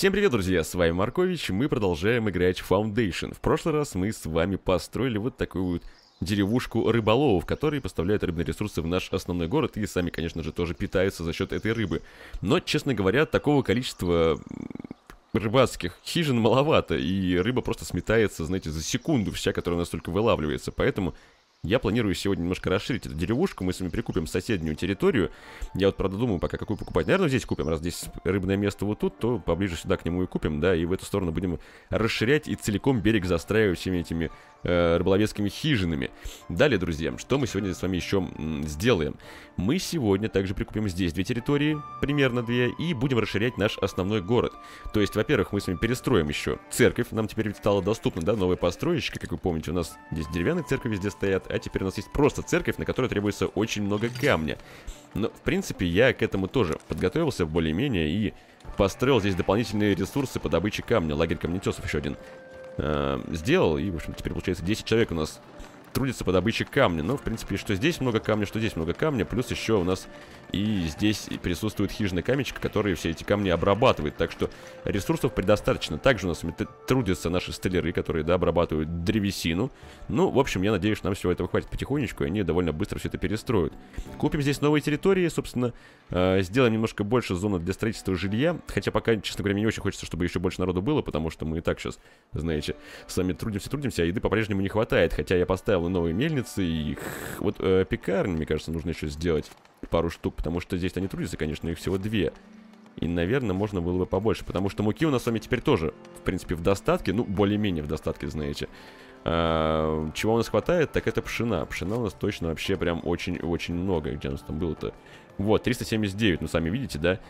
Всем привет, друзья, с вами Маркович, мы продолжаем играть в Foundation. В прошлый раз мы с вами построили вот такую вот деревушку рыболовов, которые поставляют рыбные ресурсы в наш основной город и сами, конечно же, тоже питаются за счет этой рыбы. Но, честно говоря, такого количества рыбацких хижин маловато, и рыба просто сметается, знаете, за секунду вся, которая у нас только вылавливается. Поэтому я планирую сегодня немножко расширить эту деревушку, мы с вами прикупим соседнюю территорию. Я вот, правда, думаю, пока какую покупать. Наверное, здесь купим, раз здесь рыбное место вот тут, то поближе сюда к нему и купим, да, и в эту сторону будем расширять и целиком берег застраивать всеми этими э, рыболовецкими хижинами. Далее, друзья, что мы сегодня с вами еще сделаем? Мы сегодня также прикупим здесь две территории, примерно две, и будем расширять наш основной город. То есть, во-первых, мы с вами перестроим еще церковь, нам теперь стало доступно, да, новая построечка, как вы помните, у нас здесь деревянные церкви везде стоят, а теперь у нас есть просто церковь, на которой требуется очень много камня. Но, в принципе, я к этому тоже подготовился более-менее и построил здесь дополнительные ресурсы по добыче камня. Лагерь камнетесов еще один э, сделал, и, в общем, теперь, получается, 10 человек у нас трудится по добыче камня. Но, в принципе, что здесь много камня, что здесь много камня. Плюс еще у нас и здесь присутствует хижина камечка, который все эти камни обрабатывает. Так что ресурсов предостаточно. Также у нас трудятся наши столяры, которые, да, обрабатывают древесину. Ну, в общем, я надеюсь, нам всего этого хватит потихонечку, и они довольно быстро все это перестроят. Купим здесь новые территории, собственно, э, сделаем немножко больше зоны для строительства жилья. Хотя пока, честно говоря, мне не очень хочется, чтобы еще больше народу было, потому что мы и так сейчас, знаете, с вами трудимся, трудимся, а еды по-прежнему не хватает. Хотя я поставил новые мельницы, и вот э, пекарни, мне кажется, нужно еще сделать пару штук, потому что здесь они трудятся, конечно, их всего две. И, наверное, можно было бы побольше, потому что муки у нас с вами теперь тоже, в принципе, в достатке, ну, более-менее в достатке, знаете. А, чего у нас хватает, так это пшена. Пшена у нас точно вообще прям очень-очень много. Где у нас там было-то? Вот, 379, ну, сами видите, да?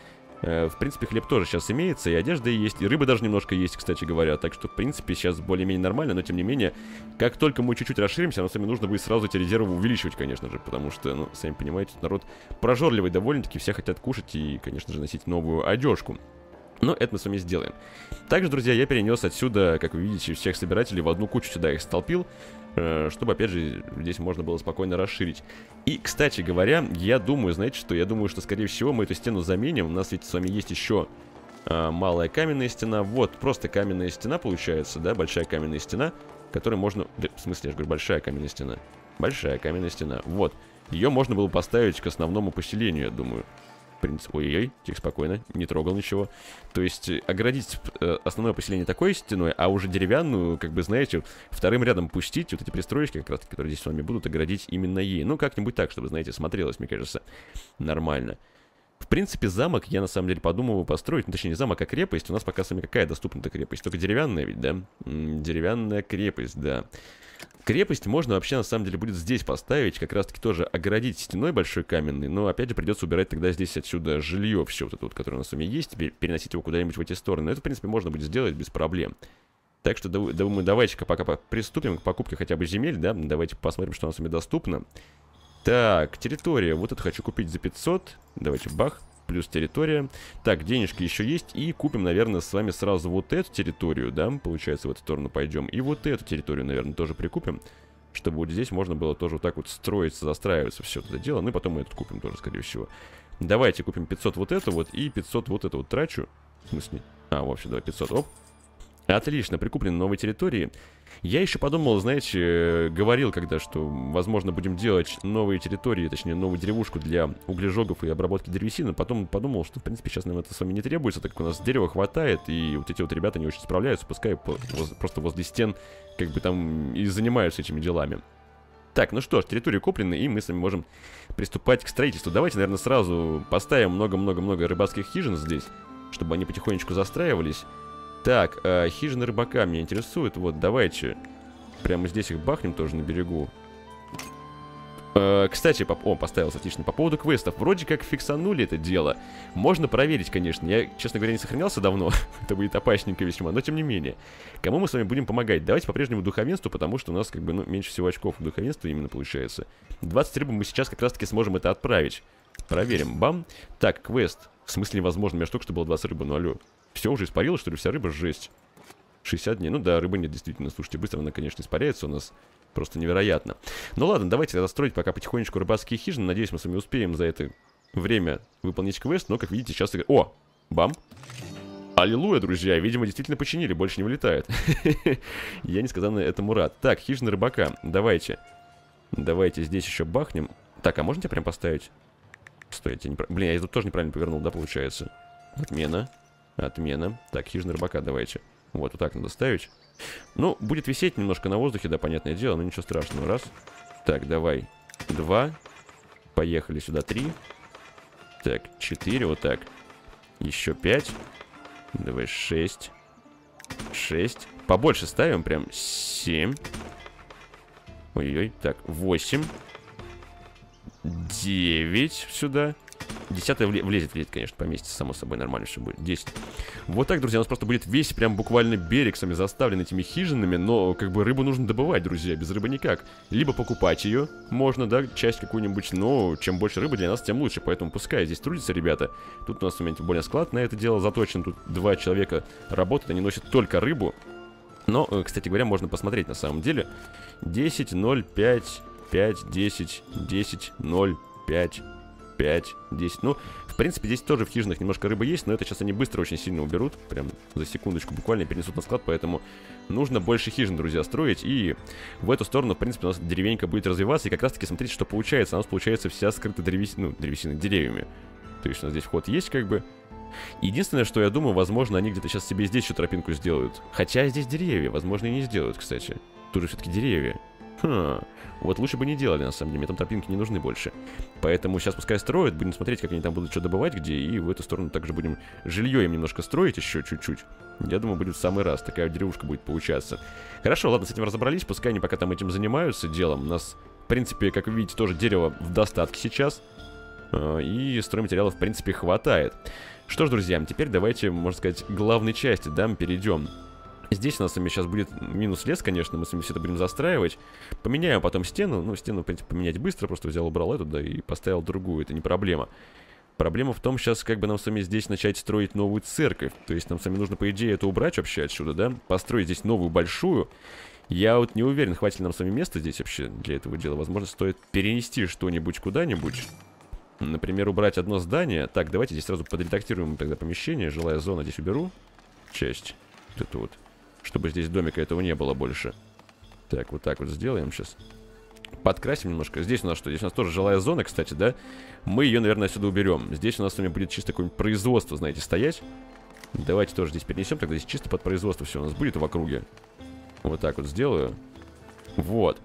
Э, в принципе, хлеб тоже сейчас имеется, и одежда есть, и рыба даже немножко есть, кстати говоря. Так что, в принципе, сейчас более-менее нормально, но, тем не менее, как только мы чуть-чуть расширимся, нам с вами нужно будет сразу эти резервы увеличивать, конечно же, потому что, ну, сами понимаете, народ прожорливый довольно-таки, все хотят кушать и, конечно же, носить новую одежку. Но это мы с вами сделаем. Также, друзья, я перенес отсюда, как вы видите, всех собирателей в одну кучу сюда их столпил, чтобы, опять же, здесь можно было спокойно расширить. И, кстати говоря, я думаю, знаете что, я думаю, что, скорее всего, мы эту стену заменим. У нас ведь с вами есть еще э, малая каменная стена. Вот, просто каменная стена получается, да, большая каменная стена, которую можно... В смысле, я же говорю, большая каменная стена. Большая каменная стена, вот. Ее можно было поставить к основному поселению, я думаю принципе... Ой-ой, тихо, спокойно, не трогал ничего. То есть э, оградить э, основное поселение такой стеной, а уже деревянную, как бы, знаете, вторым рядом пустить, вот эти пристроечки, как раз которые здесь с вами будут, оградить именно ей. Ну, как-нибудь так, чтобы, знаете, смотрелось, мне кажется, нормально. В принципе, замок я на самом деле подумываю построить, ну, точнее, не замок, а крепость. У нас пока с какая доступна-то крепость? Только деревянная ведь, да? Деревянная крепость, да. Крепость можно вообще на самом деле будет здесь поставить, как раз таки тоже оградить стеной большой каменной, но опять же придется убирать тогда здесь отсюда жилье все вот это вот, которое у нас с вами есть, переносить его куда-нибудь в эти стороны. Но это, в принципе, можно будет сделать без проблем. Так что думаю, давайте-ка пока приступим к покупке хотя бы земель, да, давайте посмотрим, что у нас с вами доступно. Так, территория, вот это хочу купить за 500, давайте бах плюс территория. Так, денежки еще есть. И купим, наверное, с вами сразу вот эту территорию, да? Получается, в эту сторону пойдем. И вот эту территорию, наверное, тоже прикупим. Чтобы вот здесь можно было тоже вот так вот строиться, застраиваться, все это дело. Ну и потом мы этот купим тоже, скорее всего. Давайте купим 500 вот это вот и 500 вот это вот трачу. В смысле? А, в общем, давай 500. Оп. Отлично, прикуплены новые территории. Я еще подумал, знаете, говорил когда, что, возможно, будем делать новые территории, точнее, новую деревушку для углежогов и обработки древесины. Потом подумал, что, в принципе, сейчас нам это с вами не требуется, так как у нас дерева хватает, и вот эти вот ребята не очень справляются, пускай просто возле стен как бы там и занимаются этими делами. Так, ну что ж, территории куплены, и мы с вами можем приступать к строительству. Давайте, наверное, сразу поставим много-много-много рыбацких хижин здесь, чтобы они потихонечку застраивались. Так, э, хижина рыбака меня интересует. Вот, давайте прямо здесь их бахнем тоже на берегу. Э, кстати, по... о, поставил отлично. По поводу квестов. Вроде как фиксанули это дело. Можно проверить, конечно. Я, честно говоря, не сохранялся давно. это будет опасненько весьма, но тем не менее. Кому мы с вами будем помогать? Давайте по-прежнему духовенству, потому что у нас как бы ну, меньше всего очков у духовенства именно получается. 20 рыб мы сейчас как раз-таки сможем это отправить. Проверим. Бам. Так, квест. В смысле невозможно. У меня штука, что было 20 рыбы. Ну алло. Все уже испарилось, что ли? Вся рыба жесть. 60 дней. Ну да, рыбы нет, действительно. Слушайте, быстро она, конечно, испаряется у нас. Просто невероятно. Ну ладно, давайте тогда строить пока потихонечку рыбацкие хижины. Надеюсь, мы с вами успеем за это время выполнить квест. Но, как видите, сейчас... О! Бам! Аллилуйя, друзья, видимо, действительно починили, больше не вылетает. Я несказанно этому рад. Так, хижина рыбака, давайте. Давайте здесь еще бахнем. Так, а можно тебя прям поставить? Стойте, не... блин, я тут тоже неправильно повернул, да, получается? Отмена. Отмена. Так, хижина рыбака давайте. Вот, вот так надо ставить. Ну, будет висеть немножко на воздухе, да, понятное дело, но ничего страшного. Раз. Так, давай. Два. Поехали сюда. Три. Так, четыре, вот так. Еще пять. Давай, шесть. Шесть. Побольше ставим, прям семь. Ой-ой-ой. Так, восемь. Девять сюда. Десятая влезет, влезет, конечно, поместится, само собой, нормально все будет. Десять. Вот так, друзья, у нас просто будет весь прям буквально берег с вами заставлен этими хижинами, но как бы рыбу нужно добывать, друзья, без рыбы никак. Либо покупать ее можно, да, часть какую-нибудь, но чем больше рыбы для нас, тем лучше, поэтому пускай здесь трудятся ребята. Тут у нас, у тем более склад на это дело заточен, тут два человека работают, они носят только рыбу. Но, э, кстати говоря, можно посмотреть на самом деле. 10, 0, 5, 5, 10, 10, 0, 5, 5, 10. Ну, в принципе, здесь тоже в хижинах немножко рыбы есть, но это сейчас они быстро очень сильно уберут. Прям за секундочку буквально перенесут на склад, поэтому нужно больше хижин, друзья, строить. И в эту сторону, в принципе, у нас деревенька будет развиваться. И как раз-таки смотрите, что получается. У нас получается вся скрыта древесиной, ну, древесиной, деревьями. То есть у нас здесь вход есть, как бы. Единственное, что я думаю, возможно, они где-то сейчас себе здесь еще тропинку сделают. Хотя здесь деревья, возможно, и не сделают, кстати. Тут же все-таки деревья. Хм, вот лучше бы не делали, на самом деле, мне там тропинки не нужны больше. Поэтому сейчас пускай строят, будем смотреть, как они там будут что добывать, где, и в эту сторону также будем жилье им немножко строить еще чуть-чуть. Я думаю, будет в самый раз, такая деревушка будет получаться. Хорошо, ладно, с этим разобрались, пускай они пока там этим занимаются делом. У нас, в принципе, как вы видите, тоже дерево в достатке сейчас. А, и стройматериалов, в принципе, хватает. Что ж, друзья, теперь давайте, можно сказать, главной части, да, перейдем. Здесь у нас с вами сейчас будет минус лес, конечно, мы с вами все это будем застраивать. Поменяем потом стену, ну, стену, в принципе, поменять быстро, просто взял, убрал эту, да, и поставил другую, это не проблема. Проблема в том сейчас, как бы нам с вами здесь начать строить новую церковь. То есть нам с вами нужно, по идее, это убрать вообще отсюда, да? Построить здесь новую большую. Я вот не уверен, хватит ли нам с вами места здесь вообще для этого дела. Возможно, стоит перенести что-нибудь куда-нибудь. Например, убрать одно здание. Так, давайте здесь сразу подредактируем тогда помещение. Жилая зона здесь уберу. Часть. Вот эту вот. Чтобы здесь домика этого не было больше. Так, вот так вот сделаем сейчас. Подкрасим немножко. Здесь у нас что? Здесь у нас тоже жилая зона, кстати, да? Мы ее, наверное, отсюда уберем. Здесь у нас с вами будет чисто какое-нибудь производство, знаете, стоять. Давайте тоже здесь перенесем. Тогда здесь чисто под производство все у нас будет в округе. Вот так вот сделаю. Вот.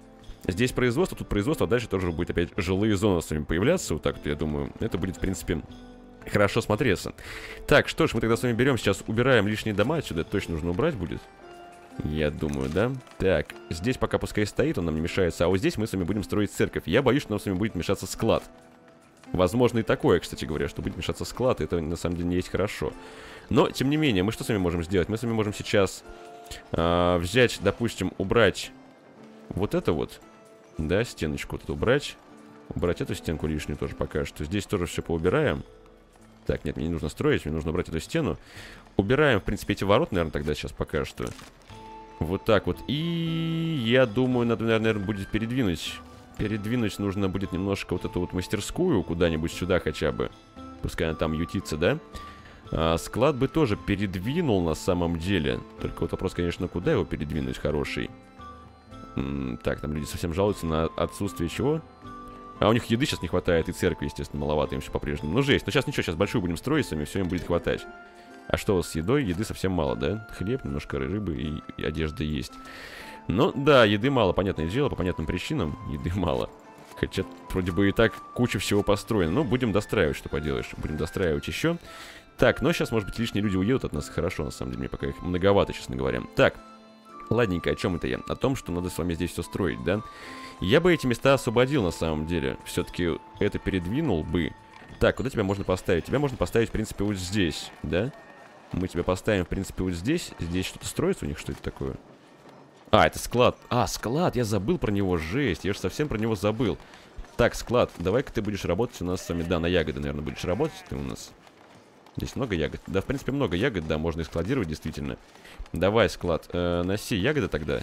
Здесь производство, тут производство, а дальше тоже будет опять жилые зоны с вами появляться. Вот так вот, я думаю. Это будет, в принципе, хорошо смотреться. Так, что ж, мы тогда с вами берем сейчас, убираем лишние дома отсюда. Это точно нужно убрать будет. Я думаю, да? Так, здесь пока пускай стоит, он нам не мешается. А вот здесь мы с вами будем строить церковь. Я боюсь, что нам с вами будет мешаться склад. Возможно и такое, кстати говоря, что будет мешаться склад. Это на самом деле не есть хорошо. Но, тем не менее, мы что с вами можем сделать? Мы с вами можем сейчас э, взять, допустим, убрать вот это вот. Да, стеночку эту убрать. Убрать эту стенку лишнюю тоже пока что. Здесь тоже все поубираем. Так, нет, мне не нужно строить, мне нужно убрать эту стену. Убираем, в принципе, эти ворот, наверное, тогда сейчас пока что. Вот так вот. И я думаю, надо, наверное, будет передвинуть. Передвинуть нужно будет немножко вот эту вот мастерскую куда-нибудь сюда хотя бы. Пускай она там ютится, да? А, склад бы тоже передвинул на самом деле. Только вот вопрос, конечно, куда его передвинуть хороший. М -м так, там люди совсем жалуются на отсутствие чего? А у них еды сейчас не хватает, и церкви, естественно, маловато им все по-прежнему. Ну, жесть. Но сейчас ничего, сейчас большую будем строить, сами все им будет хватать. А что с едой? Еды совсем мало, да? Хлеб, немножко рыбы и, и одежда есть. Ну, да, еды мало, понятное дело, по понятным причинам еды мало. Хотя, вроде бы и так куча всего построена. Но будем достраивать, что поделаешь. Будем достраивать еще. Так, но сейчас, может быть, лишние люди уедут от нас. Хорошо, на самом деле, мне пока их многовато, честно говоря. Так, ладненько, о чем это я? О том, что надо с вами здесь все строить, да? Я бы эти места освободил, на самом деле. Все-таки это передвинул бы. Так, куда тебя можно поставить? Тебя можно поставить, в принципе, вот здесь, да? Мы тебя поставим, в принципе, вот здесь. Здесь что-то строится у них, что это такое? А, это склад. А, склад, я забыл про него, жесть. Я же совсем про него забыл. Так, склад, давай-ка ты будешь работать у нас с вами. Да, на ягоды, наверное, будешь работать ты у нас. Здесь много ягод. Да, в принципе, много ягод, да, можно и складировать, действительно. Давай, склад, э, носи ягоды тогда.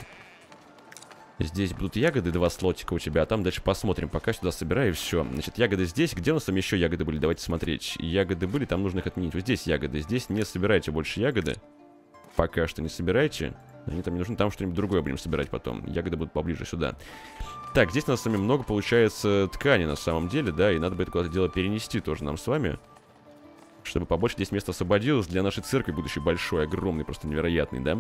Здесь будут ягоды, два слотика у тебя, а там дальше посмотрим. Пока сюда собираю, и все. Значит, ягоды здесь. Где у нас там еще ягоды были? Давайте смотреть. Ягоды были, там нужно их отменить. Вот здесь ягоды. Здесь не собирайте больше ягоды. Пока что не собирайте. Они там не нужны, там что-нибудь другое будем собирать потом. Ягоды будут поближе сюда. Так, здесь у нас с вами много получается ткани на самом деле, да, и надо бы это куда-то дело перенести тоже нам с вами. Чтобы побольше здесь места освободилось для нашей церкви будущей большой, огромный, просто невероятный, да?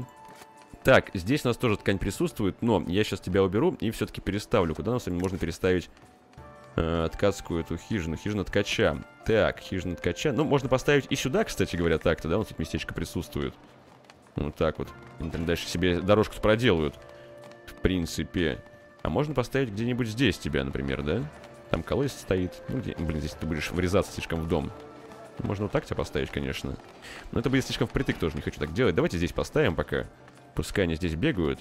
Так, здесь у нас тоже ткань присутствует, но я сейчас тебя уберу и все-таки переставлю. Куда нам с вами можно переставить э, ткацкую эту хижину? Хижина ткача. Так, хижина ткача. Ну, можно поставить и сюда, кстати говоря, так-то, да, вот тут местечко присутствует. Вот так вот. Они дальше себе дорожку проделают. В принципе. А можно поставить где-нибудь здесь тебя, например, да? Там колодец стоит. Ну, где... Блин, здесь ты будешь врезаться слишком в дом. Можно вот так тебя поставить, конечно. Но это будет слишком впритык, тоже не хочу так делать. Давайте здесь поставим пока. Пускай они здесь бегают.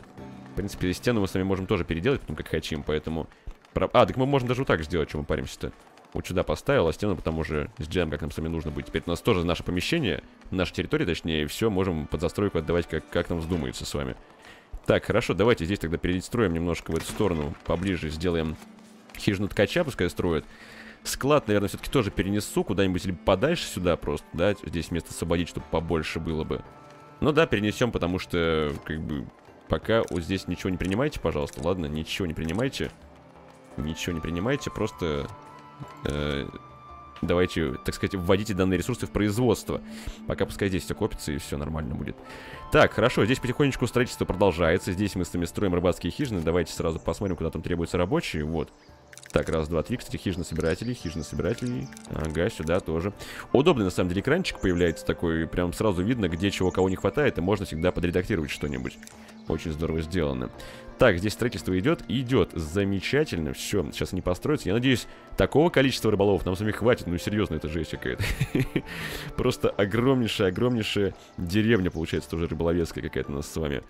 В принципе, стену мы с вами можем тоже переделать, потом как хотим, поэтому... А, так мы можем даже вот так сделать, что мы паримся-то. Вот сюда поставил, а стену потом уже сделаем, как нам с вами нужно будет. Теперь у нас тоже наше помещение, наша территория, точнее, все, можем под застройку отдавать, как, как нам вздумается с вами. Так, хорошо, давайте здесь тогда перестроим немножко в эту сторону, поближе сделаем хижину ткача, пускай строят. Склад, наверное, все-таки тоже перенесу куда-нибудь либо подальше сюда просто, да, здесь место освободить, чтобы побольше было бы. Ну да, перенесем, потому что, как бы, пока вот здесь ничего не принимайте, пожалуйста, ладно? Ничего не принимайте. Ничего не принимайте, просто э, давайте, так сказать, вводите данные ресурсы в производство. Пока пускай здесь все копится и все нормально будет. Так, хорошо, здесь потихонечку строительство продолжается. Здесь мы с вами строим рыбацкие хижины. Давайте сразу посмотрим, куда там требуются рабочие. Вот. Так, раз, два, три. Кстати, хижина собирателей, хижина собирателей. Ага, сюда тоже. Удобный, на самом деле, экранчик появляется такой. Прям сразу видно, где чего кого не хватает. И можно всегда подредактировать что-нибудь. Очень здорово сделано. Так, здесь строительство идет. Идет. Замечательно. Все, сейчас они построятся. Я надеюсь, такого количества рыболовов нам с вами хватит. Ну, серьезно, это жесть какая-то. Просто огромнейшая, огромнейшая деревня, получается, тоже рыболовецкая какая-то у нас с вами.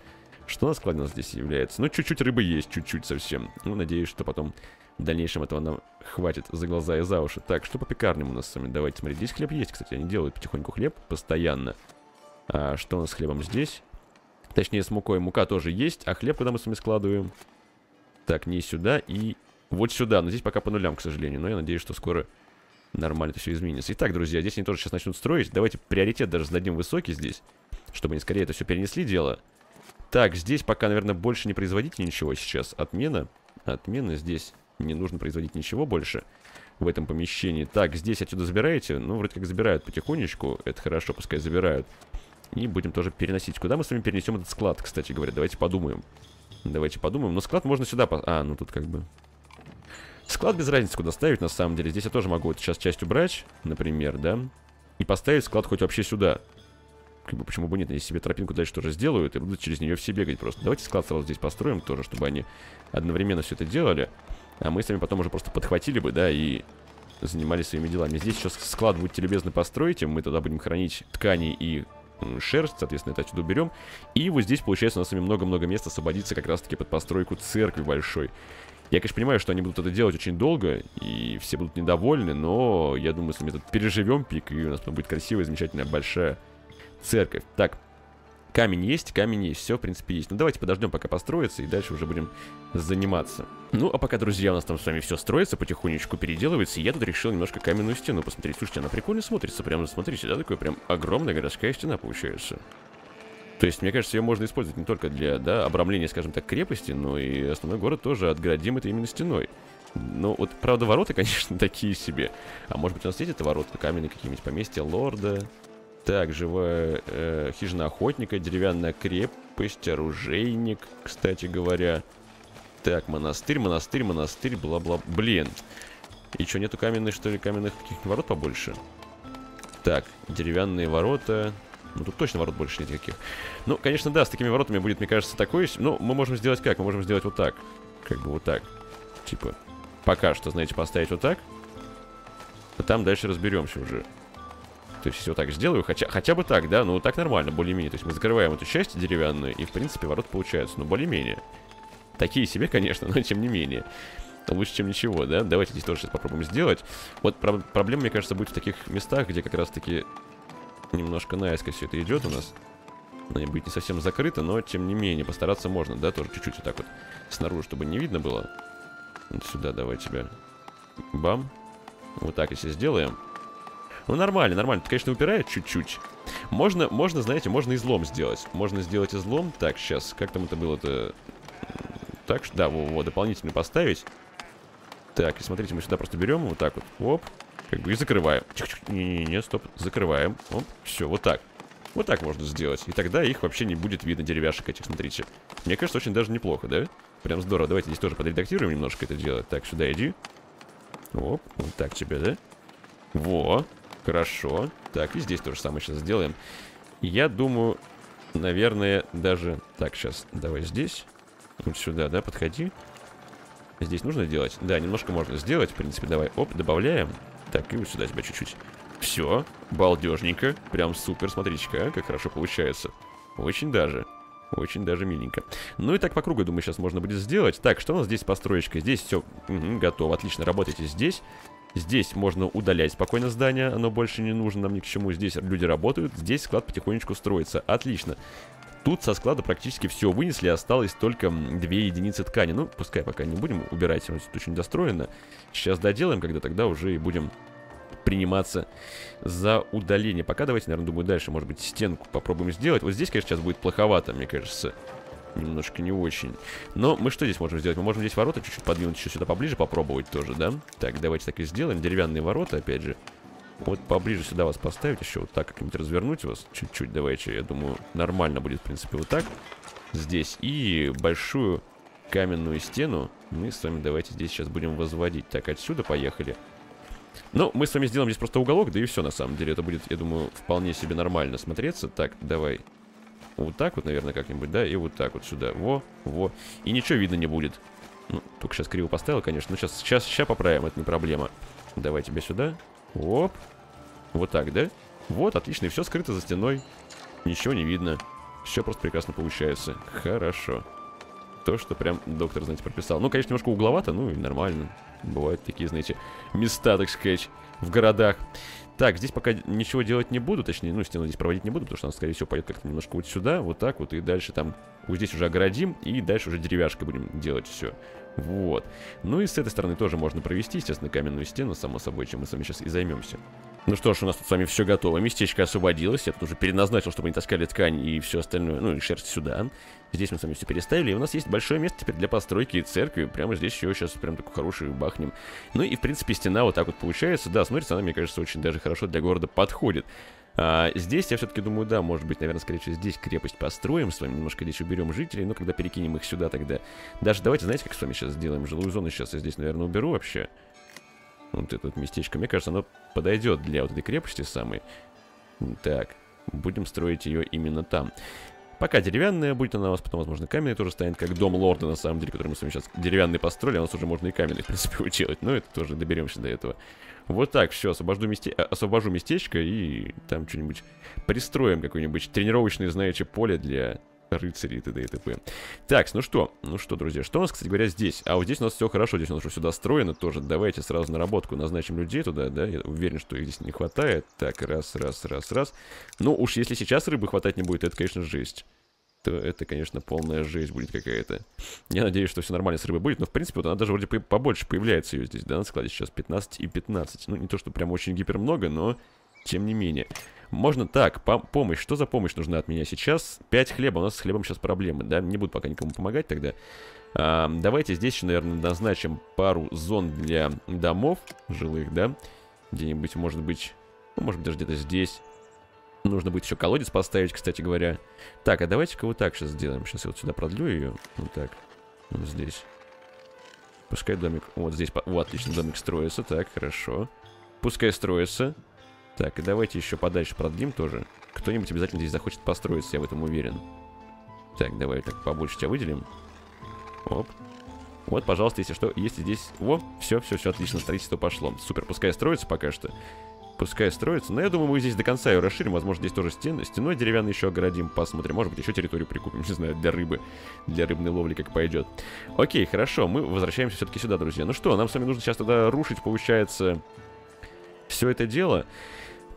Что у нас здесь является? Ну, чуть-чуть рыбы есть, чуть-чуть совсем. Ну, надеюсь, что потом в дальнейшем этого нам хватит за глаза и за уши. Так, что по пекарням у нас с вами? Давайте смотреть. Здесь хлеб есть, кстати. Они делают потихоньку хлеб постоянно. А что у нас с хлебом здесь? Точнее, с мукой. Мука тоже есть. А хлеб куда мы с вами складываем? Так, не сюда и вот сюда. Но здесь пока по нулям, к сожалению. Но я надеюсь, что скоро нормально это все изменится. Итак, друзья, здесь они тоже сейчас начнут строить. Давайте приоритет даже зададим высокий здесь. Чтобы они скорее это все перенесли дело. Так, здесь пока, наверное, больше не производите ничего сейчас. Отмена. Отмена здесь не нужно производить ничего больше в этом помещении. Так, здесь отсюда забираете? Ну, вроде как забирают потихонечку. Это хорошо, пускай забирают. И будем тоже переносить. Куда мы с вами перенесем этот склад, кстати говоря? Давайте подумаем. Давайте подумаем. Но склад можно сюда... По... А, ну тут как бы... Склад без разницы, куда ставить, на самом деле. Здесь я тоже могу вот сейчас часть убрать, например, да? И поставить склад хоть вообще сюда. Как бы, почему бы нет? Они себе тропинку дальше тоже сделают и будут через нее все бегать просто. Давайте склад сразу здесь построим тоже, чтобы они одновременно все это делали. А мы с вами потом уже просто подхватили бы, да, и занимались своими делами. Здесь сейчас склад, будьте любезны, построите. Мы туда будем хранить ткани и шерсть, соответственно, это отсюда уберем. И вот здесь, получается, у нас с вами много-много места освободится как раз-таки под постройку церкви большой. Я, конечно, понимаю, что они будут это делать очень долго, и все будут недовольны, но я думаю, с вами этот переживем пик, и у нас будет красивая, замечательная, большая церковь. Так, Камень есть, камень есть, все, в принципе, есть. Ну, давайте подождем, пока построится, и дальше уже будем заниматься. Ну, а пока, друзья, у нас там с вами все строится, потихонечку переделывается, я тут решил немножко каменную стену посмотреть. Слушайте, она прикольно смотрится, прям, смотрите, да, такая прям огромная городская стена получается. То есть, мне кажется, ее можно использовать не только для, да, обрамления, скажем так, крепости, но и основной город тоже отгородим это именно стеной. Ну, вот, правда, ворота, конечно, такие себе. А может быть, у нас есть это ворота каменные какие-нибудь поместья лорда? Так, живая э, хижина охотника, деревянная крепость, оружейник, кстати говоря. Так, монастырь, монастырь, монастырь, бла-бла. Блин. И что, нету каменных, что ли, каменных каких-то ворот побольше? Так, деревянные ворота. Ну, тут точно ворот больше нет никаких. Ну, конечно, да, с такими воротами будет, мне кажется, такое... Ну, мы можем сделать как? Мы можем сделать вот так. Как бы вот так. Типа, пока что, знаете, поставить вот так. А там дальше разберемся уже. То есть, если вот так сделаю, хотя, хотя бы так, да, ну так нормально, более-менее. То есть, мы закрываем эту часть деревянную, и, в принципе, ворот получаются, ну, более-менее. Такие себе, конечно, но тем не менее. Лучше, чем ничего, да? Давайте здесь тоже сейчас попробуем сделать. Вот про проблема, мне кажется, будет в таких местах, где как раз-таки немножко наискось все это идет у нас. Она будет не совсем закрыта, но тем не менее, постараться можно, да, тоже чуть-чуть вот так вот снаружи, чтобы не видно было. Вот сюда давай тебя. Бам. Вот так если сделаем. Ну, нормально, нормально. Это, конечно, упирает чуть-чуть. Можно, можно, знаете, можно излом сделать. Можно сделать излом. Так, сейчас, как там это было-то? Так, да, во, во, дополнительно поставить. Так, и смотрите, мы сюда просто берем, вот так вот, оп, как бы и закрываем. Не-не-не, стоп, закрываем. Оп, все, вот так. Вот так можно сделать. И тогда их вообще не будет видно, деревяшек этих, смотрите. Мне кажется, очень даже неплохо, да? Прям здорово. Давайте здесь тоже подредактируем немножко это делать. Так, сюда иди. Оп, вот так тебе, да? Во, хорошо. Так, и здесь то же самое сейчас сделаем. Я думаю, наверное, даже... Так, сейчас, давай здесь. Вот сюда, да, подходи. Здесь нужно делать? Да, немножко можно сделать, в принципе, давай. Оп, добавляем. Так, и вот сюда тебя чуть-чуть. Все, балдежненько. Прям супер, смотрите-ка, а, как хорошо получается. Очень даже. Очень даже миленько. Ну и так по кругу, думаю, сейчас можно будет сделать. Так, что у нас здесь построечка? Здесь все угу, готово. Отлично, работайте здесь. Здесь можно удалять спокойно здание, оно больше не нужно нам ни к чему. Здесь люди работают, здесь склад потихонечку строится. Отлично. Тут со склада практически все вынесли, осталось только две единицы ткани. Ну, пускай пока не будем убирать, тут очень достроено. Сейчас доделаем, когда тогда уже и будем приниматься за удаление. Пока давайте, наверное, думаю, дальше, может быть, стенку попробуем сделать. Вот здесь, конечно, сейчас будет плоховато, мне кажется. Немножко не очень. Но мы что здесь можем сделать? Мы можем здесь ворота чуть-чуть подвинуть еще сюда поближе, попробовать тоже, да? Так, давайте так и сделаем. Деревянные ворота, опять же. Вот поближе сюда вас поставить еще, вот так как-нибудь развернуть вас чуть-чуть. Давайте, я думаю, нормально будет, в принципе, вот так. Здесь. И большую каменную стену мы с вами давайте здесь сейчас будем возводить. Так, отсюда поехали. Ну, мы с вами сделаем здесь просто уголок, да и все, на самом деле. Это будет, я думаю, вполне себе нормально смотреться. Так, давай. Вот так вот, наверное, как-нибудь, да, и вот так вот сюда. Во, во. И ничего видно не будет. Ну, только сейчас криво поставил, конечно. Но сейчас, сейчас, сейчас поправим, это не проблема. Давай тебя сюда. Оп. Вот так, да? Вот, отлично, и все скрыто за стеной. Ничего не видно. Все просто прекрасно получается. Хорошо. То, что прям доктор, знаете, прописал. Ну, конечно, немножко угловато, ну и нормально. Бывают такие, знаете, места, так сказать, в городах. Так, здесь пока ничего делать не буду, точнее, ну, стену здесь проводить не буду, потому что она, скорее всего, пойдет как-то немножко вот сюда, вот так вот, и дальше там, вот здесь уже огородим, и дальше уже деревяшкой будем делать все. Вот. Ну и с этой стороны тоже можно провести, естественно, каменную стену, само собой, чем мы с вами сейчас и займемся. Ну что ж, у нас тут с вами все готово. Местечко освободилось. Я тут уже переназначил, чтобы они таскали ткань и все остальное, ну и шерсть сюда. Здесь мы с вами все переставили. И у нас есть большое место теперь для постройки церкви. Прямо здесь еще сейчас прям такой хороший бахнем. Ну и, в принципе, стена вот так вот получается. Да, смотрится она, мне кажется, очень даже хорошо для города подходит. А, здесь я все-таки думаю, да, может быть, наверное, скорее всего, здесь крепость построим с вами, немножко здесь уберем жителей, но когда перекинем их сюда, тогда... Даже давайте, знаете, как с вами сейчас сделаем? Жилую зону сейчас я здесь, наверное, уберу вообще. Вот это вот местечко. Мне кажется, оно подойдет для вот этой крепости самой. Так, будем строить ее именно там. Пока деревянная будет она у нас, потом, возможно, каменная тоже станет, как дом лорда, на самом деле, который мы с вами сейчас деревянный построили, а у нас уже можно и каменный, в принципе, уделать. Но это тоже доберемся до этого. Вот так, все, освобожу, месте... освобожу местечко и там что-нибудь пристроим, какое-нибудь тренировочное, знаете, поле для рыцари и т.д. и т.п. Так, ну что, ну что, друзья, что у нас, кстати говоря, здесь? А вот здесь у нас все хорошо, здесь у нас уже все достроено тоже. Давайте сразу наработку назначим людей туда, да, я уверен, что их здесь не хватает. Так, раз, раз, раз, раз. Ну уж если сейчас рыбы хватать не будет, это, конечно, жесть то это, конечно, полная жесть будет какая-то. Я надеюсь, что все нормально с рыбой будет, но, в принципе, вот она даже вроде побольше появляется ее здесь, да, на складе сейчас 15 и 15. Ну, не то, что прям очень гипер много, но тем не менее. Можно так, по помощь. Что за помощь нужна от меня сейчас? 5 хлеба. У нас с хлебом сейчас проблемы, да? Не буду пока никому помогать тогда. А, давайте здесь еще, наверное, назначим пару зон для домов жилых, да? Где-нибудь, может быть... Ну, может быть, даже где-то здесь. Нужно будет еще колодец поставить, кстати говоря. Так, а давайте-ка вот так сейчас сделаем. Сейчас я вот сюда продлю ее. Вот так. Вот здесь. Пускай домик... Вот здесь... Вот, отлично, домик строится. Так, хорошо. Пускай строится. Так, и давайте еще подальше продлим тоже. Кто-нибудь обязательно здесь захочет построиться, я в этом уверен. Так, давай так побольше тебя выделим. Оп. Вот, пожалуйста, если что, если здесь... О, все, все, все, отлично, строительство пошло. Супер, пускай строится пока что. Пускай строится. Но я думаю, мы здесь до конца ее расширим. Возможно, здесь тоже стен... стеной деревянной еще оградим. Посмотрим. Может быть, еще территорию прикупим. Не знаю, для рыбы. Для рыбной ловли как пойдет. Окей, хорошо. Мы возвращаемся все-таки сюда, друзья. Ну что, нам с вами нужно сейчас тогда рушить, получается, все это дело.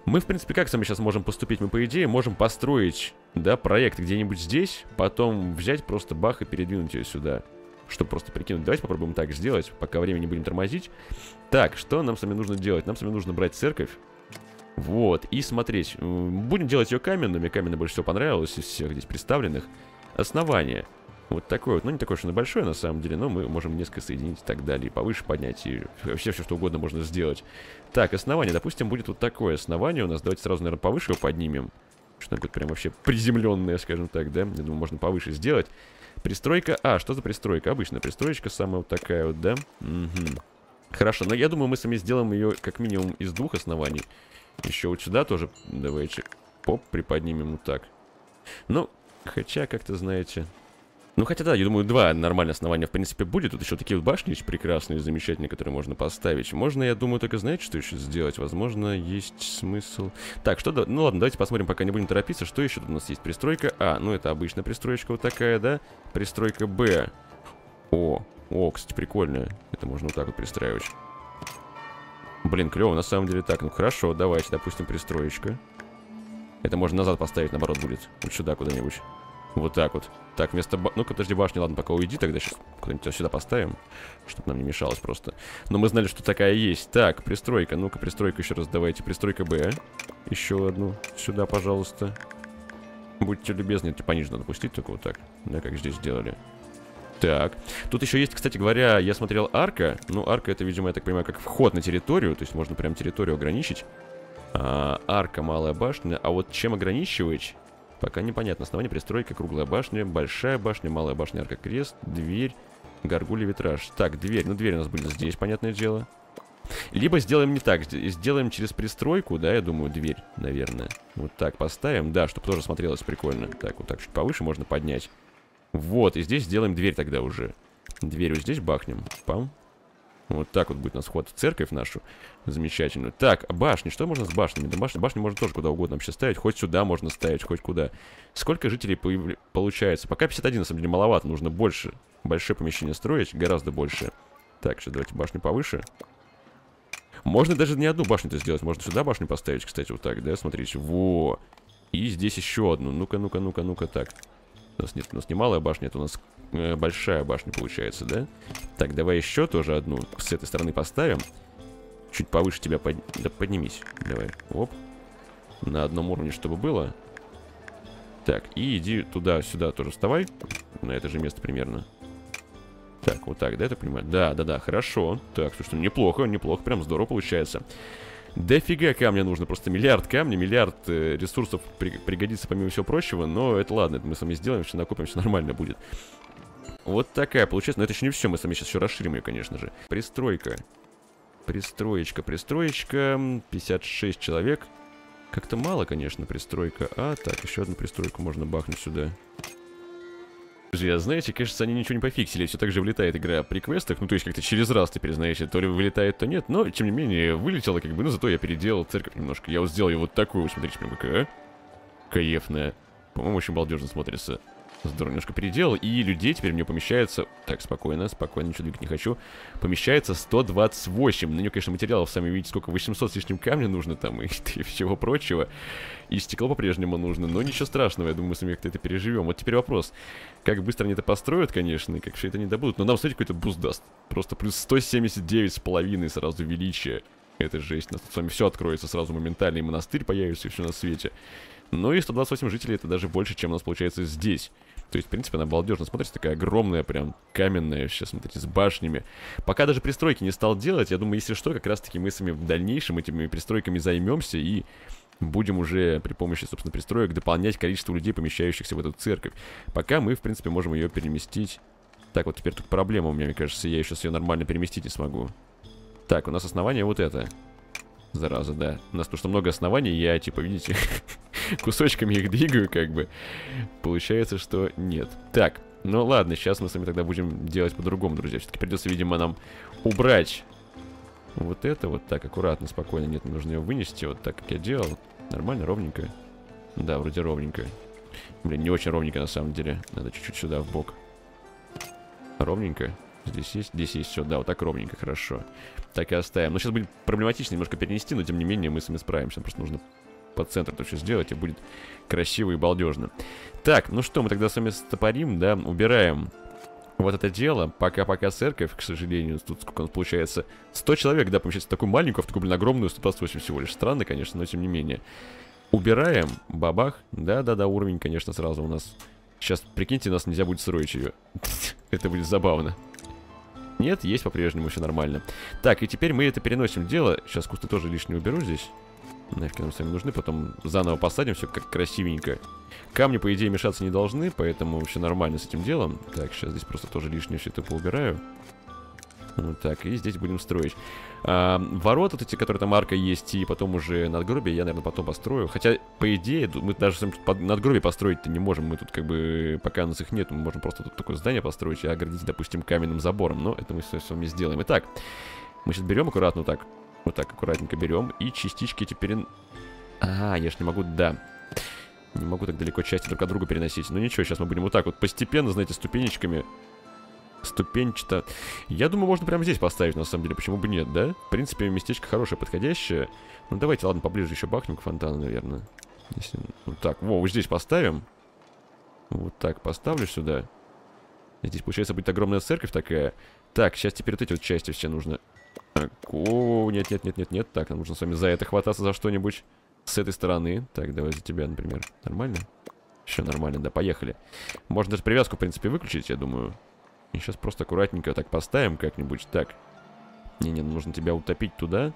Мы, в принципе, как с вами сейчас можем поступить? Мы, по идее, можем построить, да, проект где-нибудь здесь, потом взять просто бах и передвинуть ее сюда. Чтобы просто прикинуть. Давайте попробуем так сделать, пока время не будем тормозить. Так, что нам с вами нужно делать? Нам с вами нужно брать церковь. Вот, и смотреть. Будем делать ее каменной. Мне каменная больше всего понравилась из всех здесь представленных. Основание. Вот такое вот. Ну, не такое, что оно большое, на самом деле, но мы можем несколько соединить и так далее. Повыше поднять, и вообще все, что угодно можно сделать. Так, основание. Допустим, будет вот такое основание у нас. Давайте сразу, наверное, повыше его поднимем. Что-то будет прям вообще приземленное, скажем так, да? Я думаю, можно повыше сделать. Пристройка. А, что за пристройка? Обычная пристроечка самая вот такая вот, да? Угу. Хорошо, но я думаю, мы сами сделаем ее как минимум из двух оснований. Еще вот сюда тоже давайте поп приподнимем вот так. Ну, хотя, как-то, знаете... Ну, хотя да, я думаю, два нормальных основания, в принципе, будет. Тут еще такие вот башни есть прекрасные, замечательные, которые можно поставить. Можно, я думаю, только знаете, что еще сделать? Возможно, есть смысл... Так, что... Ну, ладно, давайте посмотрим, пока не будем торопиться, что еще тут у нас есть. Пристройка А, ну, это обычная пристроечка вот такая, да? Пристройка Б. О, о, кстати, прикольно. Это можно вот так вот пристраивать. Блин, клево, на самом деле так. Ну, хорошо, давайте, допустим, пристроечка. Это можно назад поставить, наоборот, будет. Вот сюда куда-нибудь. Вот так вот. Так, вместо... Ба... Ну-ка, подожди, башни, ладно, пока уйди, тогда сейчас куда-нибудь сюда поставим, чтобы нам не мешалось просто. Но мы знали, что такая есть. Так, пристройка. Ну-ка, пристройку еще раз давайте. Пристройка Б. Еще одну. Сюда, пожалуйста. Будьте любезны, это пониже надо пустить, только вот так. Да, как здесь сделали. Так. Тут еще есть, кстати говоря, я смотрел арка. Ну, арка это, видимо, я так понимаю, как вход на территорию. То есть можно прям территорию ограничить. А, арка, малая башня. А вот чем ограничивать? Пока непонятно. Основание пристройки, круглая башня, большая башня, малая башня, арка, крест, дверь, горгулья, витраж. Так, дверь. Ну, дверь у нас будет здесь, понятное дело. Либо сделаем не так, сделаем через пристройку, да, я думаю, дверь, наверное. Вот так поставим, да, чтобы тоже смотрелось прикольно. Так, вот так чуть повыше можно поднять. Вот, и здесь сделаем дверь тогда уже. Дверь вот здесь бахнем. Пам. Вот так вот будет у нас вход в церковь нашу. Замечательную. Так, башни. Что можно с башнями? Да башни, башни можно тоже куда угодно вообще ставить. Хоть сюда можно ставить, хоть куда. Сколько жителей получается? Пока 51, на самом деле, маловато. Нужно больше. Большое помещение строить. Гораздо больше. Так, сейчас давайте башню повыше. Можно даже не одну башню-то сделать. Можно сюда башню поставить, кстати, вот так, да? Смотрите. Во. И здесь еще одну. Ну-ка, ну-ка, ну-ка, ну-ка, так. У нас нет, у нас не малая башня, это у нас э, большая башня получается, да? Так, давай еще тоже одну с этой стороны поставим. Чуть повыше тебя под... да, поднимись. Давай. Оп. На одном уровне, чтобы было. Так, и иди туда-сюда тоже вставай. На это же место примерно. Так, вот так, да, я понимаю? Да, да, да, хорошо. Так, слушай, неплохо, неплохо, прям здорово получается. Дофига камня нужно, просто миллиард камня, миллиард э, ресурсов при, пригодится помимо всего прочего, но это ладно, это мы сами сделаем, все накопим, все нормально будет. Вот такая получается, но это еще не все, мы сами сейчас еще расширим ее, конечно же. Пристройка. Пристроечка, пристроечка, 56 человек. Как-то мало, конечно, пристройка. А, так, еще одну пристройку можно бахнуть сюда. Друзья, знаете, кажется, они ничего не пофиксили, все так же вылетает игра при квестах, ну то есть как-то через раз теперь, знаете, то ли вылетает, то нет, но тем не менее вылетело как бы, но зато я переделал церковь немножко. Я вот сделал ее вот такую, смотрите, прям какая каефная. По-моему, очень балдежно смотрится. Немножко переделал, и людей теперь мне помещается... Так, спокойно, спокойно, ничего двигать не хочу. Помещается 128. На нее, конечно, материалов, сами видите, сколько, 800 с лишним камня нужно там, и, и всего прочего. И стекло по-прежнему нужно, но ничего страшного, я думаю, мы с вами как-то это переживем. Вот теперь вопрос, как быстро они это построят, конечно, и как все это не добудут. Но нам, смотрите, какой-то буст даст. Просто плюс 179 с половиной сразу величия. Это жесть, у нас тут с вами все откроется сразу моментально, и монастырь появится, и все на свете. Но и 128 жителей это даже больше, чем у нас получается здесь. То есть, в принципе, она балдежно смотрится, такая огромная, прям каменная, сейчас, смотрите, с башнями. Пока даже пристройки не стал делать, я думаю, если что, как раз-таки мы с вами в дальнейшем этими пристройками займемся и будем уже при помощи, собственно, пристроек дополнять количество людей, помещающихся в эту церковь. Пока мы, в принципе, можем ее переместить. Так, вот теперь тут проблема у меня, мне кажется, я сейчас ее нормально переместить не смогу. Так, у нас основание вот это. Зараза, да. У нас что много оснований, я, типа, видите, кусочками их двигаю, как бы. Получается, что нет. Так, ну ладно, сейчас мы с вами тогда будем делать по-другому, друзья. Все-таки придется, видимо, нам убрать вот это вот так, аккуратно, спокойно. Нет, нужно ее вынести вот так, как я делал. Нормально, ровненько. Да, вроде ровненько. Блин, не очень ровненько на самом деле. Надо чуть-чуть сюда, в бок. Ровненько. Здесь есть, здесь есть все, да, вот так ровненько, хорошо. Так и оставим. Ну, сейчас будет проблематично немножко перенести, но тем не менее мы с вами справимся. Просто нужно по центру это все сделать, и будет красиво и балдежно. Так, ну что, мы тогда с вами стопорим, да, убираем вот это дело. Пока-пока церковь, к сожалению, тут сколько у нас получается? 100 человек, да, помещается такую маленькую, в такую, блин, огромную, 128 всего лишь. Странно, конечно, но тем не менее. Убираем, бабах. Да-да-да, уровень, конечно, сразу у нас. Сейчас, прикиньте, нас нельзя будет строить ее. это будет забавно. Нет, есть по-прежнему все нормально. Так, и теперь мы это переносим дело. Сейчас кусты тоже лишнее уберу здесь. Нафиг нам сами нужны, потом заново посадим все как красивенько. Камни, по идее, мешаться не должны, поэтому все нормально с этим делом. Так, сейчас здесь просто тоже лишнее все это поубираю. Вот так, и здесь будем строить. А, ворота вот эти, которые там арка есть, и потом уже надгробие, я, наверное, потом построю. Хотя, по идее, мы даже надгробие построить-то не можем. Мы тут как бы, пока у нас их нет, мы можем просто тут такое здание построить и оградить, допустим, каменным забором. Но это мы все с вами сделаем. Итак, мы сейчас берем аккуратно так. Вот так аккуратненько берем. И частички теперь... А, я ж не могу, да. Не могу так далеко части друг от друга переносить. Ну ничего, сейчас мы будем вот так вот постепенно, знаете, ступенечками ступенчато. Я думаю, можно прямо здесь поставить, на самом деле. Почему бы нет, да? В принципе, местечко хорошее, подходящее. Ну, давайте, ладно, поближе еще бахнем к фонтану, наверное. Если... Вот так, во, вот здесь поставим. Вот так поставлю сюда. Здесь, получается, будет огромная церковь такая. Так, сейчас теперь вот эти вот части все нужно... Так, о, нет, нет, нет, нет, нет. Так, нам нужно с вами за это хвататься за что-нибудь. С этой стороны. Так, давай за тебя, например. Нормально? Все нормально, да, поехали. Можно даже привязку, в принципе, выключить, я думаю. И сейчас просто аккуратненько так поставим как-нибудь. Так. Не-не, нужно тебя утопить туда.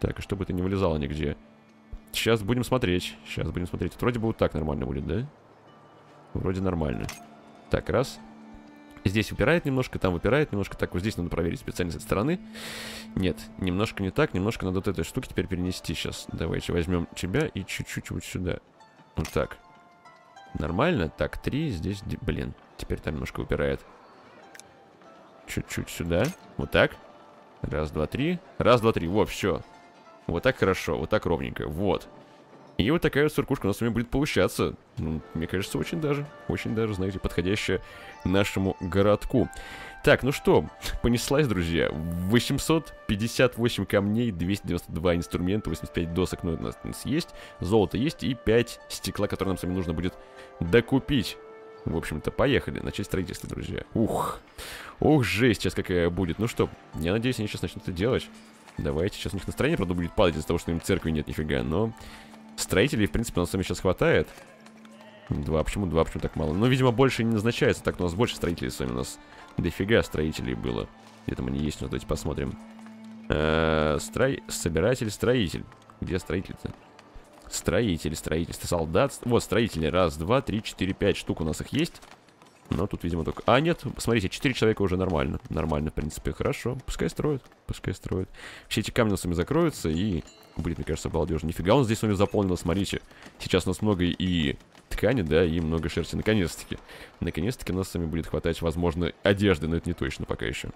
Так, и чтобы ты не вылезала нигде. Сейчас будем смотреть. Сейчас будем смотреть. Вроде бы вот так нормально будет, да? Вроде нормально. Так, раз. Здесь выпирает немножко, там выпирает немножко. Так, вот здесь надо проверить специально с этой стороны. Нет, немножко не так. Немножко надо вот этой штуки теперь перенести сейчас. Давайте возьмем тебя и чуть-чуть вот сюда. Вот так. Нормально. Так, три. Здесь, блин, теперь там немножко выпирает. Чуть-чуть сюда. Вот так. Раз, два, три. Раз, два, три. Вот, все. Вот так хорошо, вот так ровненько. Вот. И вот такая вот циркушка у нас с вами будет получаться. Ну, мне кажется, очень даже, очень даже, знаете, подходящая нашему городку. Так, ну что, понеслась, друзья. 858 камней, 292 инструмента, 85 досок, ну, у нас, у нас есть. Золото есть и 5 стекла, которые нам с вами нужно будет докупить. В общем-то, поехали. Начать строительство, друзья. Ух. Ух, жесть сейчас какая будет. Ну что, я надеюсь, они сейчас начнут это делать. Давайте. Сейчас у них настроение, правда, будет падать из-за того, что им церкви нет нифига. Но строителей, в принципе, у нас с вами сейчас хватает. Два. Почему два? Почему так мало? Ну, видимо, больше не назначается. Так, у нас больше строителей с вами. У нас дофига строителей было. Где там они есть? Ну, давайте посмотрим. Э. Собиратель, строитель. Где строитель-то? Строители, строительство, солдат. Вот, строители. Раз, два, три, четыре, пять штук у нас их есть. Но тут, видимо, только... А, нет, смотрите, четыре человека уже нормально. Нормально, в принципе, хорошо. Пускай строят, пускай строят. Все эти камни у нас вами закроются, и будет, мне кажется, балдежно. Нифига он здесь с вами заполнил, смотрите. Сейчас у нас много и ткани, да, и много шерсти. Наконец-таки. Наконец-таки у нас с вами будет хватать, возможно, одежды, но это не точно пока еще.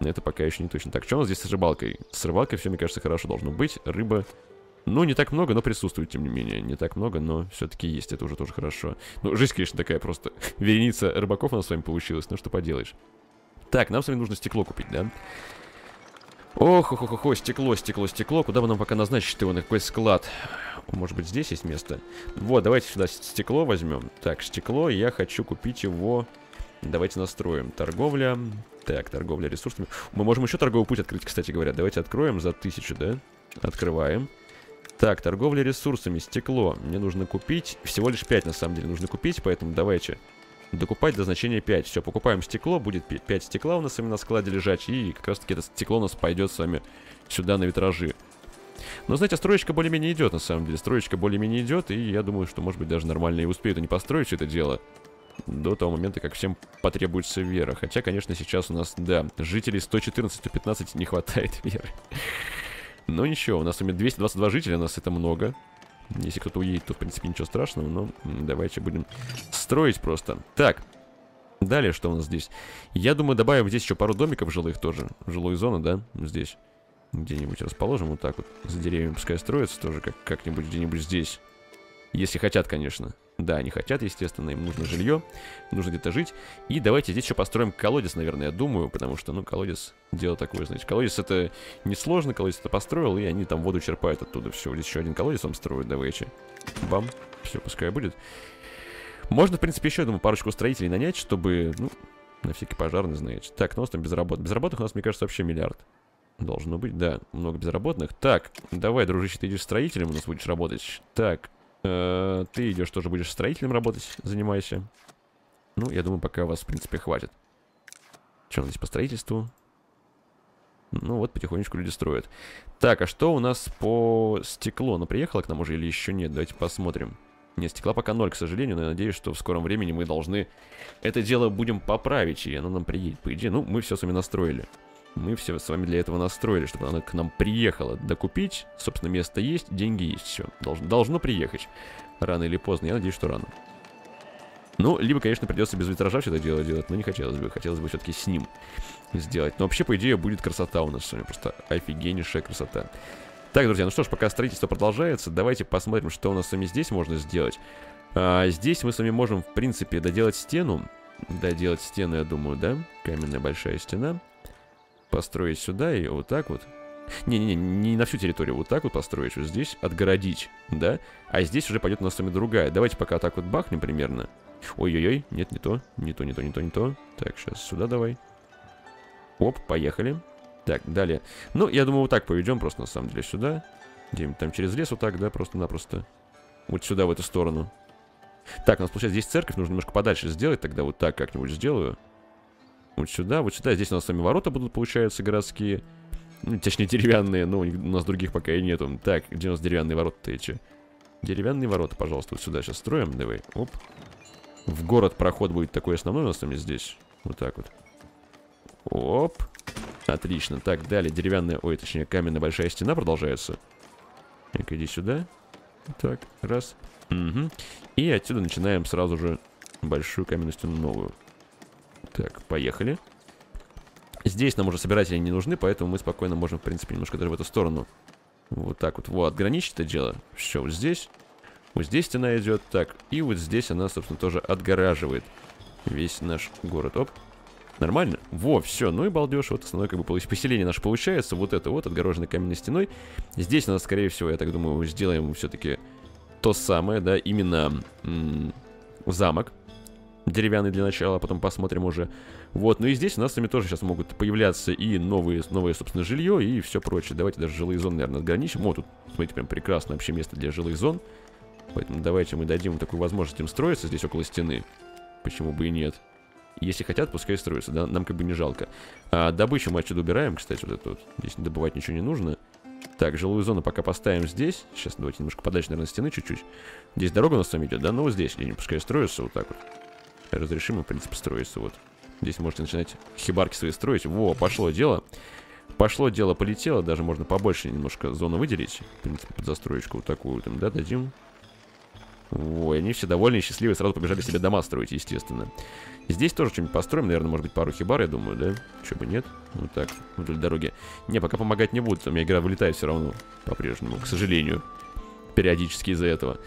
Это пока еще не точно. Так, что у нас здесь с рыбалкой? С рыбалкой все, мне кажется, хорошо должно быть. Рыба ну, не так много, но присутствует, тем не менее. Не так много, но все-таки есть. Это уже тоже хорошо. Ну, жизнь, конечно, такая просто вереница рыбаков у нас с вами получилась. Ну, что поделаешь. Так, нам с вами нужно стекло купить, да? Ох, ох, ох, ох, стекло, стекло, стекло. Куда бы нам пока назначить его? На какой склад? Может быть, здесь есть место? Вот, давайте сюда стекло возьмем. Так, стекло, я хочу купить его... Давайте настроим. Торговля. Так, торговля ресурсами. Мы можем еще торговый путь открыть, кстати говоря. Давайте откроем за тысячу, да? Открываем. Так, торговля ресурсами, стекло. Мне нужно купить, всего лишь 5 на самом деле нужно купить, поэтому давайте докупать до значения 5. Все, покупаем стекло, будет 5 стекла у нас вами на складе лежать, и как раз таки это стекло у нас пойдет с вами сюда на витражи. Но, знаете, строечка более-менее идет, на самом деле. Строечка более-менее идет, и я думаю, что, может быть, даже нормально и успеют они построить все это дело до того момента, как всем потребуется вера. Хотя, конечно, сейчас у нас, да, жителей 114-115 не хватает веры. Но ничего, у нас у меня 222 жителя, у нас это много. Если кто-то уедет, то, в принципе, ничего страшного. Но давайте будем строить просто. Так, далее что у нас здесь? Я думаю, добавим здесь еще пару домиков жилых тоже. Жилую зону, да, здесь. Где-нибудь расположим вот так вот. За деревьями пускай строятся тоже как- как-нибудь где-нибудь здесь. Если хотят, конечно. Да, они хотят, естественно, им нужно жилье, нужно где-то жить. И давайте здесь еще построим колодец, наверное, я думаю, потому что, ну, колодец, дело такое, знаете. Колодец это несложно, колодец это построил, и они там воду черпают оттуда. Все, здесь еще один колодец вам строят, давайте. Бам, все, пускай будет. Можно, в принципе, еще, я думаю, парочку строителей нанять, чтобы, ну, на всякий пожарный, знаете. Так, ну у нас там безработных. Безработных у нас, мне кажется, вообще миллиард. Должно быть, да, много безработных. Так, давай, дружище, ты идешь строителем у нас будешь работать. Так, э, ты идешь тоже будешь строителем работать, занимайся. Ну, я думаю, пока вас, в принципе, хватит. Что здесь по строительству? Ну вот, потихонечку люди строят. Так, а что у нас по стеклу? Оно приехало к нам уже или еще нет? Давайте посмотрим. Нет, стекла пока ноль, к сожалению, но я надеюсь, что в скором времени мы должны это дело будем поправить, и оно нам приедет. По идее, ну, мы все с вами настроили. Мы все с вами для этого настроили, чтобы оно к нам приехало. Докупить, собственно, место есть, деньги есть, все. Должно, должно приехать. Рано или поздно, я надеюсь, что рано. Ну, либо, конечно, придется без витража все это дело делать, но не хотелось бы. Хотелось бы все-таки с ним сделать. Но вообще, по идее, будет красота у нас с вами. Просто офигеннейшая красота. Так, друзья, ну что ж, пока строительство продолжается, давайте посмотрим, что у нас с вами здесь можно сделать. А, здесь мы с вами можем, в принципе, доделать стену. Доделать стену, я думаю, да? Каменная большая стена. Построить сюда и вот так вот. Не-не-не, не на всю территорию, вот так вот построить, вот здесь отгородить, да? А здесь уже пойдет у нас с вами другая. Давайте пока так вот бахнем примерно. Ой-ой-ой, нет, не то, не то, не то, не то, не то. Так, сейчас сюда давай. Оп, поехали. Так, далее. Ну, я думаю, вот так поведем просто, на самом деле, сюда. Где-нибудь там через лес вот так, да, просто-напросто. Вот сюда, в эту сторону. Так, у нас, получается, здесь церковь. Нужно немножко подальше сделать. Тогда вот так как-нибудь сделаю. Вот сюда, вот сюда. Здесь у нас с вами ворота будут, получается, городские. Ну, точнее, деревянные, но у нас других пока и нету. Так, где у нас деревянные ворота-то эти? Деревянные ворота, пожалуйста, вот сюда сейчас строим. Давай, оп. В город проход будет такой основной у нас вами здесь. Вот так вот. Оп. Отлично. Так, далее деревянная, ой, точнее, каменная большая стена продолжается. так иди сюда. Так, раз. Угу. И отсюда начинаем сразу же большую каменную стену новую. Так, поехали. Здесь нам уже собиратели не нужны, поэтому мы спокойно можем, в принципе, немножко даже в эту сторону. Вот так вот. Вот, отграничить это дело. Все, вот здесь. Вот здесь стена идет. Так, и вот здесь она, собственно, тоже отгораживает весь наш город. Оп. Нормально? Во, все, ну и балдеж, вот основное как бы поселение наше получается, вот это вот, отгороженной каменной стеной. Здесь у нас, скорее всего, я так думаю, сделаем все-таки то самое, да, именно замок деревянный для начала, а потом посмотрим уже. Вот, ну и здесь у нас с вами тоже сейчас могут появляться и новые, новое, собственно, жилье и все прочее. Давайте даже жилые зоны, наверное, ограничим. Вот тут, смотрите, прям прекрасное вообще место для жилых зон. Поэтому давайте мы дадим такую возможность им строиться здесь около стены. Почему бы и нет. Если хотят, пускай строятся, да, нам как бы не жалко. А, добычу мы отсюда убираем, кстати, вот это вот. Здесь добывать ничего не нужно. Так, жилую зону пока поставим здесь. Сейчас давайте немножко подальше, наверное, стены чуть-чуть. Здесь дорога у нас вами идет, да? Ну вот здесь где-нибудь пускай строятся вот так вот. Разрешим, в принципе, строиться вот. Здесь можете начинать хибарки свои строить. Во, пошло дело. Пошло дело, полетело. Даже можно побольше немножко зону выделить. В принципе, под застроечку вот такую там, да, дадим. Ой, они все довольны и счастливы, сразу побежали себе дома строить, естественно. Здесь тоже что-нибудь построим, наверное, может быть, пару хибар, я думаю, да? Чего бы нет? Вот так, вдоль дороги. Не, пока помогать не будут, у меня игра вылетает все равно, по-прежнему, к сожалению. Периодически из-за этого.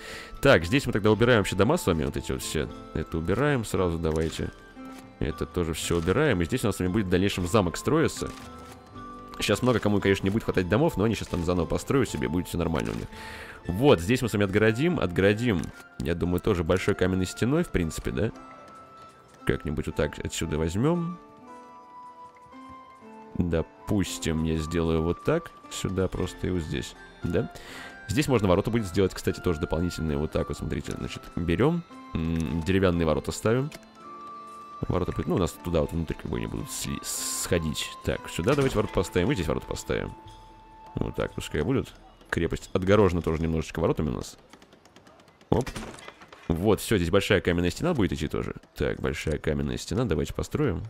Так, здесь мы тогда убираем вообще дома с вами, вот эти вот все. Это убираем сразу, давайте. Это тоже все убираем. И здесь у нас с вами будет в дальнейшем замок строиться. Сейчас много кому, конечно, не будет хватать домов, но они сейчас там заново построят себе, будет все нормально у них. Вот, здесь мы с вами отгородим, отгородим, я думаю, тоже большой каменной стеной, в принципе, да? Как-нибудь вот так отсюда возьмем. Допустим, я сделаю вот так, сюда просто и вот здесь, да? Здесь можно ворота будет сделать, кстати, тоже дополнительные. Вот так вот, смотрите, значит, берем, деревянные ворота ставим. Ворота, ну, у нас туда вот внутрь как бы не будут сходить. Так, сюда давайте ворота поставим, и здесь ворота поставим. Вот так, пускай будут. Крепость отгорожена тоже немножечко воротами у нас. Оп. Вот, все, здесь большая каменная стена будет идти тоже. Так, большая каменная стена, давайте построим.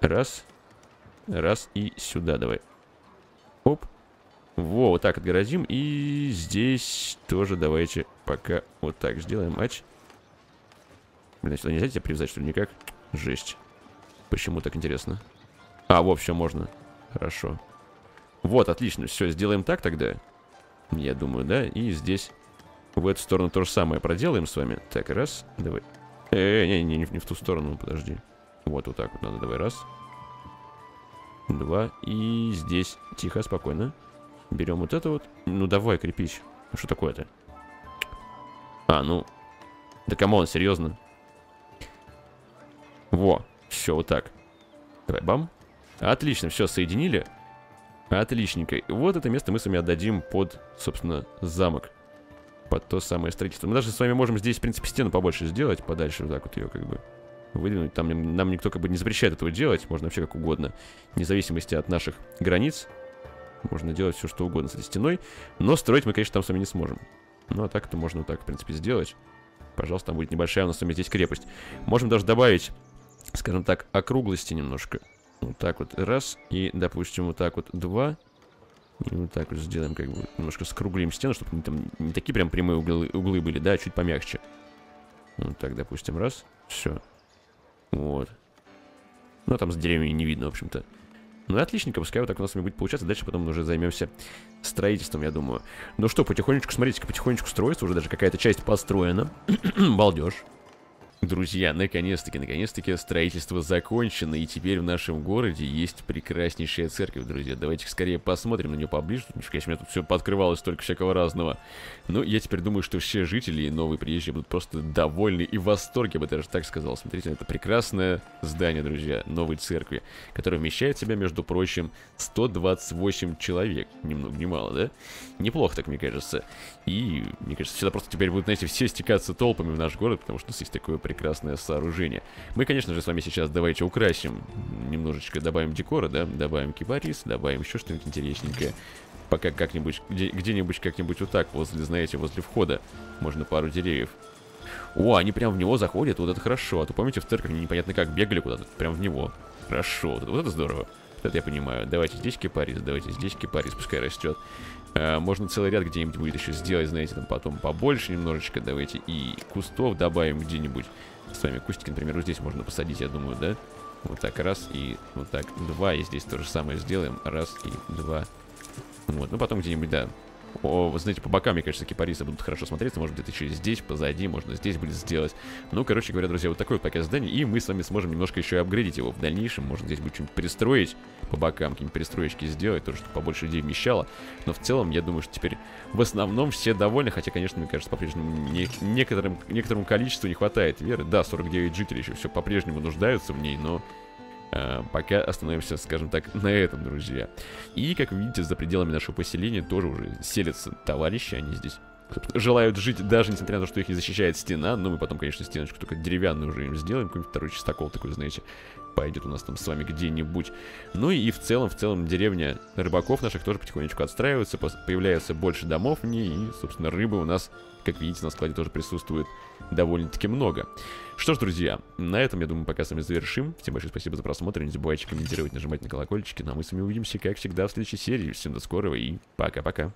Раз. Раз и сюда давай. Оп. Во, вот так отгородим. И здесь тоже давайте пока вот так сделаем. Ач. Блин, сюда нельзя тебя привязать, что ли, никак? Жесть. Почему так интересно? А, в общем, можно. Хорошо. Вот, отлично. Все, сделаем так тогда. Я думаю, да. И здесь В эту сторону то же самое проделаем с вами. Так, раз, давай. -э не, не, не, не в ту сторону, подожди. Вот, вот так вот надо, давай, раз. Два, и здесь, тихо, спокойно. Берем вот это вот. Ну, давай, крепись. Ну, что такое-то? А, ну... Да come on, серьезно? Во, все, вот так. Давай, бам. Отлично, все, соединили. Отличненько. Вот это место мы с вами отдадим под, собственно, замок под то самое строительство. Мы даже с вами можем здесь, в принципе, стену побольше сделать, подальше вот так вот ее как бы выдвинуть. Там нам никто как бы не запрещает этого делать, можно вообще как угодно, вне зависимости от наших границ. Можно делать все, что угодно с этой стеной, но строить мы, конечно, там с вами не сможем. Ну, а так это можно так, в принципе, сделать. Пожалуйста, там будет небольшая у нас с вами здесь крепость. Можем даже добавить, скажем так, округлости немножко. Вот так вот раз, и, допустим, вот так вот два. И вот так вот сделаем, как бы, немножко скруглим стену, чтобы не, там, не такие прям прямые углы, углы были, да, а чуть помягче. Вот так, допустим, раз, все. Вот. Ну, а там с деревьями не видно, в общем-то. Ну, отличненько, пускай вот так у нас будет получаться. Дальше потом уже займемся строительством, я думаю. Ну что, потихонечку, смотрите, потихонечку строится. Уже даже какая-то часть построена. Балдеж. Друзья, наконец-таки, наконец-таки строительство закончено, и теперь в нашем городе есть прекраснейшая церковь, друзья. Давайте скорее посмотрим на нее поближе. Конечно, у меня тут все подкрывалось столько всякого разного. Но я теперь думаю, что все жители и новые приезжие будут просто довольны и в восторге, я бы даже так сказал. Смотрите, это прекрасное здание, друзья, новой церкви, которое вмещает в себя, между прочим, 128 человек. Ни много ни мало, да? Неплохо так, мне кажется. И, мне кажется, сюда просто теперь будут, знаете, все стекаться толпами в наш город, потому что у нас есть такое прекрасное сооружение. Мы, конечно же, с вами сейчас давайте украсим, немножечко добавим декора, да, добавим кипарис, добавим еще что-нибудь интересненькое. Пока как-нибудь, где-нибудь как-нибудь вот так, возле, знаете, возле входа, можно пару деревьев. О, они прям в него заходят, вот это хорошо. А то помните, в церковь непонятно как бегали куда-то, прям в него. Хорошо, вот это, вот это здорово. Это я понимаю. Давайте здесь кипарис, давайте здесь кипарис, пускай растет. А, можно целый ряд где-нибудь будет еще сделать, знаете, там потом побольше немножечко. Давайте и кустов добавим где-нибудь. С вами кустики, например, вот здесь можно посадить, я думаю, да? Вот так, раз, и вот так, два, и здесь то же самое сделаем. Раз, и два. Вот, ну потом где-нибудь, да, о, вы знаете, по бокам, мне кажется, кипарисы будут хорошо смотреться. Может, где-то еще здесь, позади, можно здесь будет сделать. Ну, короче говоря, друзья, вот такое вот пока здание. И мы с вами сможем немножко еще апгрейдить его в дальнейшем. Можно здесь будет что-нибудь перестроить по бокам, какие-нибудь перестроечки сделать, тоже, чтобы побольше людей вмещало. Но в целом, я думаю, что теперь в основном все довольны. Хотя, конечно, мне кажется, по-прежнему не, некоторым, некоторому количеству не хватает веры. Да, 49 жителей еще все по-прежнему нуждаются в ней, но пока остановимся, скажем так, на этом, друзья. И, как вы видите, за пределами нашего поселения тоже уже селятся товарищи, они здесь желают жить, даже несмотря на то, что их не защищает стена. Но мы потом, конечно, стеночку только деревянную уже им сделаем. Какой-нибудь второй чистокол такой, знаете, пойдет у нас там с вами где-нибудь. Ну и в целом, в целом, деревня рыбаков наших тоже потихонечку отстраивается. Появляется больше домов в ней. И, собственно, рыбы у нас, как видите, на складе тоже присутствует довольно-таки много. Что ж, друзья, на этом, я думаю, пока с вами завершим. Всем большое спасибо за просмотр. Не забывайте комментировать, нажимать на колокольчики. Ну а мы с вами увидимся, как всегда, в следующей серии. Всем до скорого и пока-пока.